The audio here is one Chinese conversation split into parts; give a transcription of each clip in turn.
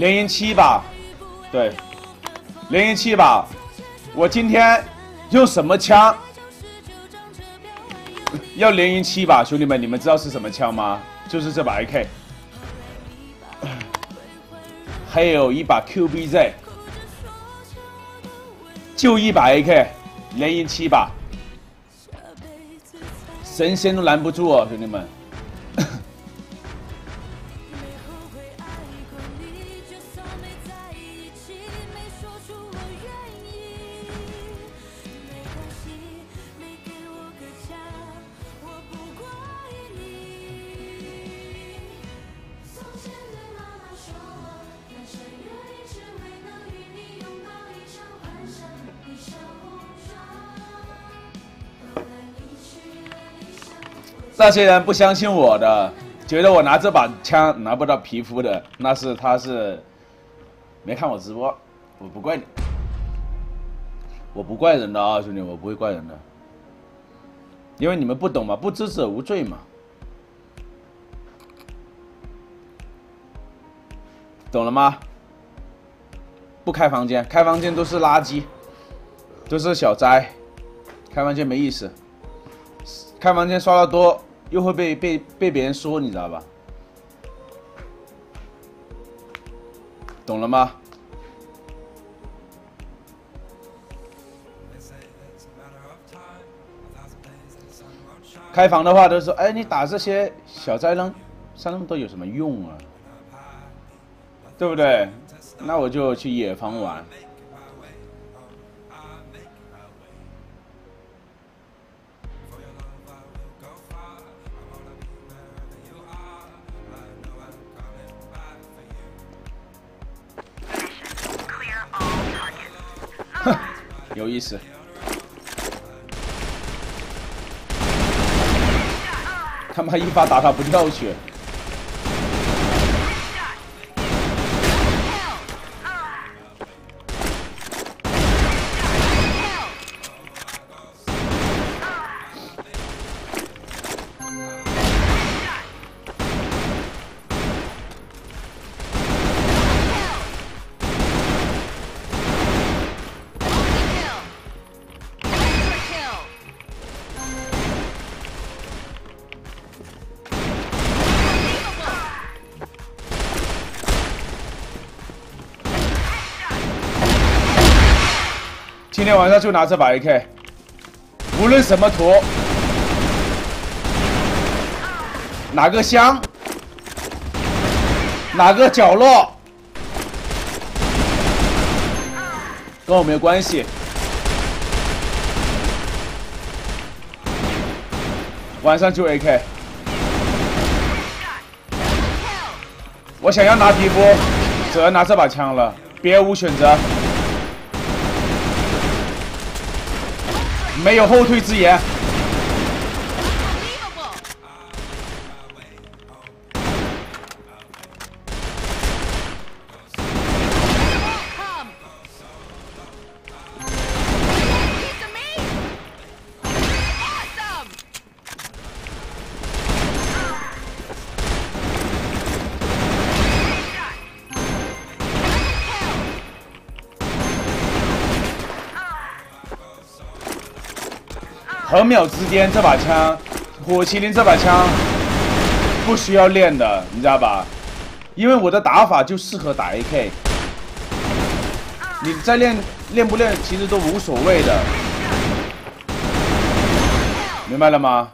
连赢七把，对，连赢七把。我今天用什么枪？要连赢七把，兄弟们，你们知道是什么枪吗？就是这把 AK，还有一把 QBZ，就一把 AK，连赢七把，神仙都拦不住哦，兄弟们。那些人不相信我的，觉得我拿这把枪拿不到皮肤的，那是他是没看我直播，我不怪你，我不怪人的啊，兄弟，我不会怪人的，因为你们不懂嘛，不知者无罪嘛，懂了吗？不开房间，开房间都是垃圾，都是小灾，开房间没意思，开房间刷的多。又会被被被别人说，你知道吧？懂了吗？开房的话都说，哎，你打这些小灾扔，上那么多有什么用啊？对不对？那我就去野房玩。有意思，他妈一发打他不掉血。今天晚上就拿这把 AK，无论什么图，哪个箱，哪个角落，跟我没有关系。晚上就 AK，我想要拿皮肤，只能拿这把枪了，别无选择。没有后退之言。横秒之间，这把枪，火麒麟这把枪不需要练的，你知道吧？因为我的打法就适合打 AK，你再练练不练，其实都无所谓的，明白了吗？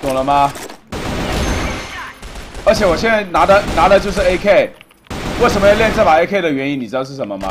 懂了吗？而且我现在拿的拿的就是 AK。为什么要练这把 AK 的原因，你知道是什么吗？